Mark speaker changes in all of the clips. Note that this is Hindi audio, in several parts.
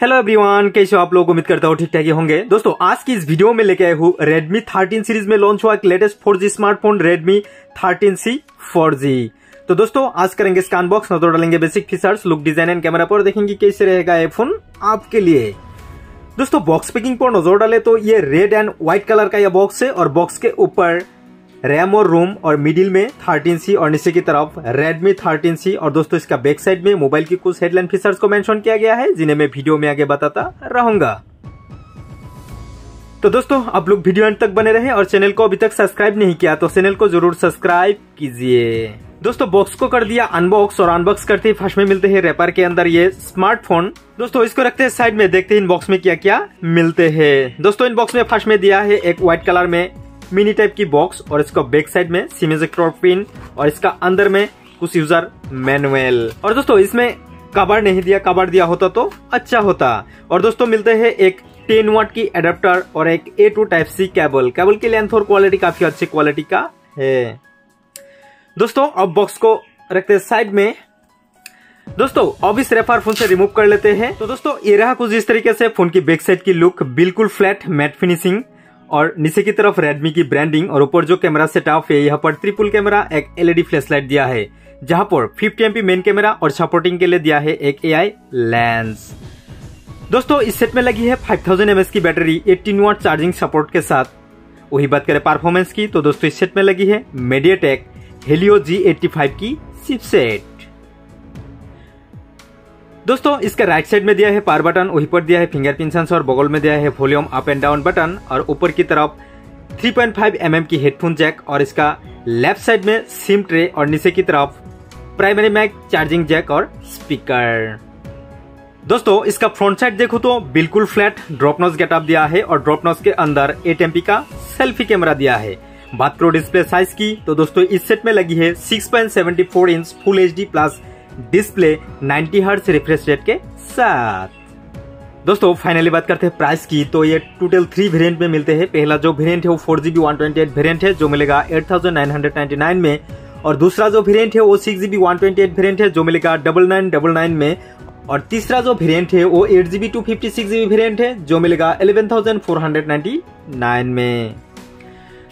Speaker 1: हेलो एवरीवन कैसे हो आप लोग? उम्मीद करता हूँ ठीक ठाक होंगे। दोस्तों, आज की इस वीडियो में लेके आए हूँ Redmi 13 सीरीज़ में लॉन्च हुआ एक latest 4G smartphone Redmi 13C 4G तो दोस्तों, आज करेंगे स्कैन बॉक्स नज़र डालेंगे basic features look design and camera पर देखेंगे कैसे रहेगा ये फ़ोन आपके लिए। दोस्तों बॉक्स पैकिंग पर नज़र डाले तो ये रेड एंड व्हाइट कलर का यह बॉक्स है और बॉक्स के ऊपर रैम और रोम और मिडिल में 13C और नीचे की तरफ़ Redmi 13C और दोस्तों, इसका बैक साइड में मोबाइल की कुछ हेडलाइन फीचर्स को मेंशन किया गया है, जिन्हें मैं वीडियो में आगे बताता रहूँगा। तो दोस्तों, आप लोग वीडियो अंत तक बने रहे और चैनल को अभी तक सब्सक्राइब नहीं किया तो चैनल को ज़रूर सब्सक्राइब कीजिए। दोस्तों बॉक्स को कर दिया अनबॉक्स और अनबॉक्स करते ही फ़र्स्ट में मिलते हैं रेपर के अंदर ये स्मार्टफ़ोन दोस्तों, इसको रखते हैं साइड में, देखते हैं इन बॉक्स में क्या क्या मिलते हैं। दोस्तों इन बॉक्स में फ़र्स्ट में दिया है एक व्हाइट कलर में मिनी टाइप की बॉक्स और इसका बैक साइड में सिमेजेक्टर पिन और इसका अंदर में कुछ यूज़र मैनुअल। और दोस्तों, इसमें कवर नहीं दिया कवर दिया होता तो अच्छा होता। और दोस्तों, मिलते हैं एक टेन वाट की एडेप्टर और एक A to type C cable cable की लेंथ और क्वालिटी काफ़ी अच्छी क्वालिटी का है। दोस्तों, अब बॉक्स को रखते हैं साइड में। दोस्तों, अब इस रेफर फ़ोन से रिमूव कर लेते हैं। तो दोस्तों, ये रहा कुछ इस तरीके से फ़ोन की बैक साइड की लुक बिल्कुल फ्लैट मैट फिनिशिंग और नीचे की तरफ़ रेडमी की ब्रांडिंग और ऊपर जो कैमरा सेटअप है, यहाँ पर ट्रिपल कैमरा एक एलईडी फ्लैशलाइट दिया है, जहाँ पर 50 एमपी मेन कैमरा और सपोर्टिंग के लिए दिया है एक एआई लेंस दोस्तों, इस सेट में लगी है 5000 थाउज़ेंड की बैटरी 18 वाट चार्जिंग सपोर्ट के साथ। वही बात करें परफॉर्मेंस की तो दोस्तों, इस सेट में लगी है मेडियाटेक हेलियो जी एट्टी की चिपसेट दोस्तों, इसका राइट साइड में दिया है पावर बटन वहीं पर दिया है फिंगरप्रिंट सेंसर बगल में दिया है volume up and down button और ऊपर की तरफ़ 3.5 पॉइंट mm की हेडफोन जैक और इसका लेफ़्ट साइड में सिम ट्रे और नीचे की तरफ़ प्राइमरी मैक चार्जिंग जैक और स्पीकर दोस्तों, इसका फ्रंट साइड देखो तो बिल्कुल फ्लैट ड्रॉप नॉस गेटअप दिया है और ड्रॉप नॉस के अंदर एट एमपी का सेल्फी कैमरा दिया है। बात करो डिस्प्ले साइज़ की तो दोस्तों, इस सेट में लगी है 6.74 inch full H D plus display 90 hertz refresh rate के साथ। दोस्तों फाइनली बात करते हैं प्राइस की तो ये टोटल थ्री वेरिएंट में मिलते हैं। पहला जो वेरिएंट है, वो four GB one twenty eight variant है, जो मिलेगा eight thousand nine hundred ninety nine में। और दूसरा जो वेरिएंट है, वो six GB one twenty eight variant है, जो मिलेगा डबल नाइन डबल नाइन में। और तीसरा जो वेरिएंट है, वो eight GB two fifty six GB variant है, जो मिलेगा eleven thousand four hundred ninety nine में।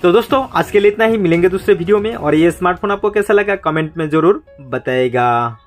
Speaker 1: तो दोस्तों, आज के लिए इतना ही। मिलेंगे दूसरे वीडियो में। और ये स्मार्टफ़ोन आपको कैसा लगा? कमेंट में ज़रूर बताएगा।